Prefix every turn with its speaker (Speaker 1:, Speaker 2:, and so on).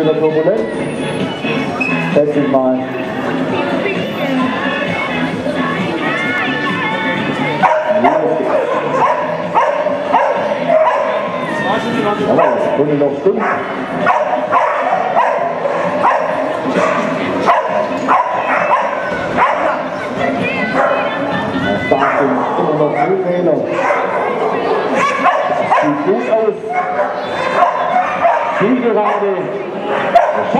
Speaker 1: Wieder turbulent. Setz dich mal. Kunde. Der Start sind immer noch null Fehler. Sieht gut aus. Zielgerade. Schaffer. Yeah.